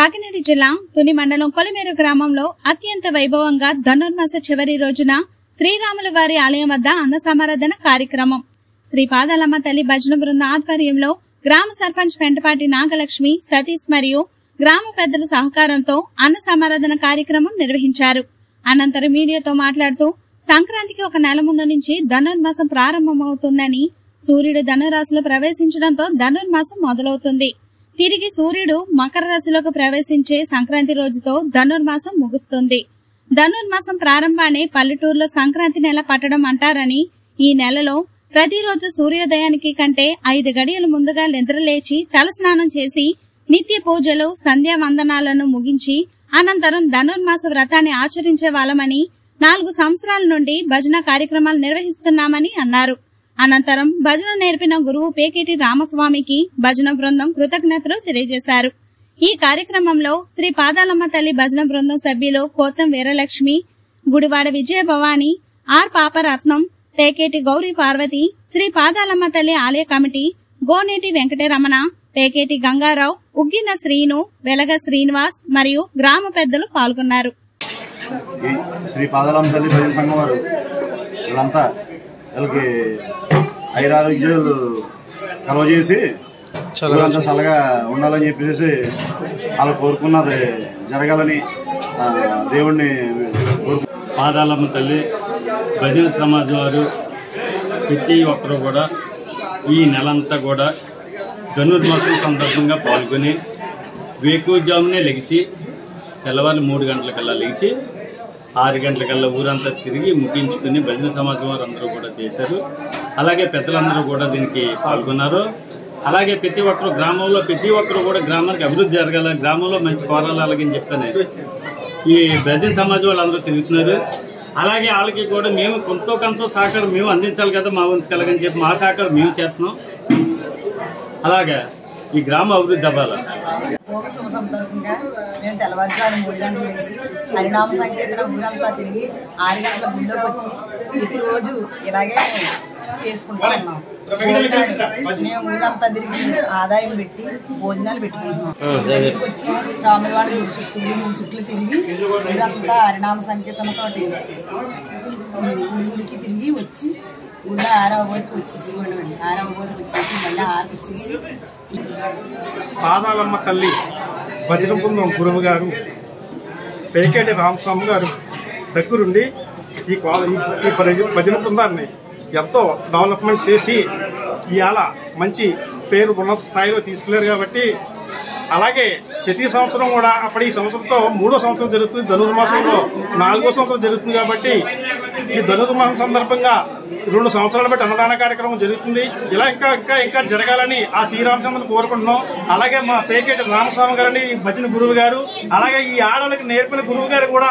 కాకినాడ జిల్లా తుని మండలం కొలిమేరు గ్రామంలో అత్యంత వైభవంగా ధనుర్మాస చివరి రోజున శ్రీరాముల వారి ఆలయం వద్ద అన్న సమారాధన కార్యక్రమం. శ్రీ పాదాలమ్మ తల్లి భజన బృంద ఆధ్వర్యంలో గ్రామ సర్పంచ్ పెంటపాటి నాగలక్ష్మి సతీష్ మరియు గ్రామ పెద్దల సహకారంతో అన్న సమారాధన కార్యక్రమం నిర్వహించారు. అనంతరం మీడియాతో మాట్లాడుతూ సంక్రాంతికి ఒక నెల ముందు నుంచి ధనుర్మాసం ప్రారంభమవుతుందని సూర్యుడు ధనురాశిలో ప్రవేశించడంతో ధనుర్మాసం మొదలవుతుంది. తిరిగి సూర్యుడు మకర రాశిలోకి ప్రవేశించే సంక్రాంతి రోజుతో ధనుర్మాసం ముగుస్తుంది. ధనుర్మాసం ప్రారంభాన్ని పల్లెటూరులో సంక్రాంతి నెల పట్టడం అంటారని ఈ నెలలో ప్రతిరోజు సూర్యోదయానికి కంటే ఐదు గడియలు ముందుగా నిద్రలేచి తలస్నానం చేసి నిత్య పూజలు సంధ్యా వందనాలను ముగించి అనంతరం ధనుర్మాస వ్రతాన్ని ఆచరించే వాళ్ళమని నాలుగు సంవత్సరాల నుండి భజన కార్యక్రమాలు నిర్వహిస్తున్నామని అన్నారు. అనంతరం భజన నేర్పిన గురువు పేకేటి రామస్వామికి భజన బృందం కృతజ్ఞతలు తెలియజేశారు. ఈ కార్యక్రమంలో శ్రీ పాదాలమ్మ తల్లి భజన బృందం సభ్యులు కోతం వీరలక్ష్మి గుడివాడ విజయ భవాని ఆర్ పాపరత్నం పేకేటి గౌరీ పార్వతి శ్రీ పాదాలమ్మ తల్లి ఆలయ కమిటీ గోనేటి వెంకటరమణ పేకేటి గంగారావు ఉగ్గిన శ్రీను వెలగ శ్రీనివాస్ మరియు గ్రామ పెద్దలు పాల్గొన్నారు. శ్రీ పాదాలమ్మ తల్లి భజన సంఘం వారు వీళ్ళంతా వీళ్ళకి ఐరారోగ్యాలు కలవజేసి ఊరంతా చల్లగా ఉండాలని చెప్పేసి వాళ్ళు కోరుకున్నది జరగాలని ఆ, దేవుణ్ణి పాదాలమ్మ తల్లి భజన సమాజం వారు ప్రతి ఒక్కరు కూడా ఈ నెలంతా కూడా ధనుర్మాసం సందర్భంగా పాల్గొని వేకుజామునే లెగిసి తెల్లవారు మూడు గంటలకల్లా లెగిసి ఆరు గంటలకల్లా ఊరంతా తిరిగి ముగించుకుని భజన సమాజం వారు అందరూ కూడా చేశారు. అలాగే పెద్దలందరూ కూడా దీనికి పాల్గొన్నారు. అలాగే ప్రతి ఒక్కరు గ్రామంలో ప్రతి ఒక్కరు కూడా గ్రామానికి అభివృద్ధి జరగాల గ్రామంలో మంచి కోరాలి అలాగని చెప్తాను ఈ భజన సమాజం వాళ్ళందరూ తిరుగుతున్నారు. అలాగే వాళ్ళకి కూడా మేము కొంత కొంత సహకారం మేము అందించాలి కదా మా వంతు కలగని చెప్పి మా సహకారం మేము చేస్తున్నాం. అలాగే ఈ గ్రామ అభివృద్ధి అవ్వాలి? భోగ శుభ సందర్భంగా మేము తెల్లవారుజాము మూడు గంటలు వేసి హరినామ సంకీర్తన ఊరంతా తిరిగి ఆరు గంటల గుళ్ళోకి వచ్చి ప్రతిరోజు ఇలాగే చేసుకుంటూ ఉన్నాం. మేము ఊరంతా తిరిగి ఆదాయం పెట్టి భోజనాలు పెట్టుకుంటున్నాం. దగ్గరికి వచ్చి రాములవాడ గుడి చుట్టూ తిరిగి మూడు చుట్లు తిరిగి ఊరంతా హరినామ సంకీర్తనతోటి గుడి గుడికి తిరిగి వచ్చి ఊళ్ళో ఆరవ బోధికి వచ్చేసి ఆరవ బోధికి వచ్చేసి మళ్ళీ ఆరుకి వచ్చేసి పాదాలమ్మ తల్లి భజన బృందం గురువు గారు పేకేటి రామస్వామి గారు దగ్గరుండి ఈ ఈ- భజన బృందాన్ని ఎంతో డెవలప్మెంట్ చేసి ఇవాళ మంచి పేరు ఉన్న స్థాయిలో తీసుకెళ్ళారు కాబట్టి అలాగే ప్రతి సంవత్సరం కూడా అప్పుడు ఈ సంవత్సరంతో మూడో సంవత్సరం జరుగుతుంది ధనుర్మాసంలో. నాలుగో సంవత్సరం జరుగుతుంది కాబట్టి ఈ ధనుర్మాసం సందర్భంగా రెండు సంవత్సరాల బట్టి అన్నదాన కార్యక్రమం జరుగుతుంది. ఇలా ఇంకా ఇంకా ఇంకా జరగాలని ఆ శ్రీరామచంద్రని కోరుకుంటున్నాం. అలాగే మా పేకేటి రామస్వామి గారని భజన గురువు గారు అలాగే ఈ ఆడలకు నేర్పిన గురువు గారు కూడా